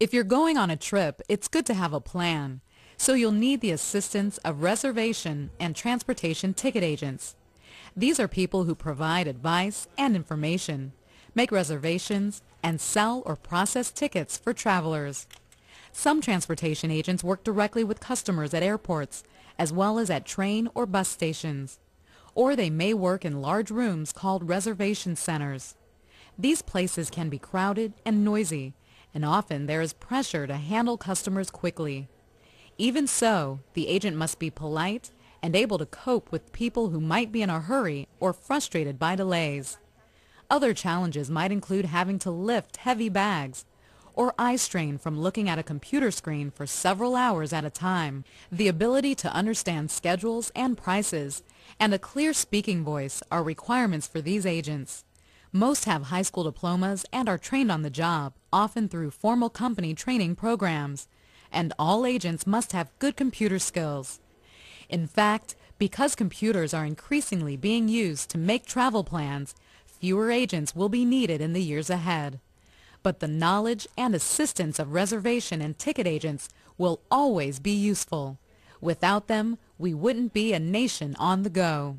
If you're going on a trip, it's good to have a plan, so you'll need the assistance of reservation and transportation ticket agents. These are people who provide advice and information, make reservations, and sell or process tickets for travelers. Some transportation agents work directly with customers at airports, as well as at train or bus stations. Or they may work in large rooms called reservation centers. These places can be crowded and noisy, and often there is pressure to handle customers quickly. Even so, the agent must be polite and able to cope with people who might be in a hurry or frustrated by delays. Other challenges might include having to lift heavy bags or eye strain from looking at a computer screen for several hours at a time. The ability to understand schedules and prices and a clear speaking voice are requirements for these agents. Most have high school diplomas and are trained on the job, often through formal company training programs. And all agents must have good computer skills. In fact, because computers are increasingly being used to make travel plans, fewer agents will be needed in the years ahead. But the knowledge and assistance of reservation and ticket agents will always be useful. Without them, we wouldn't be a nation on the go.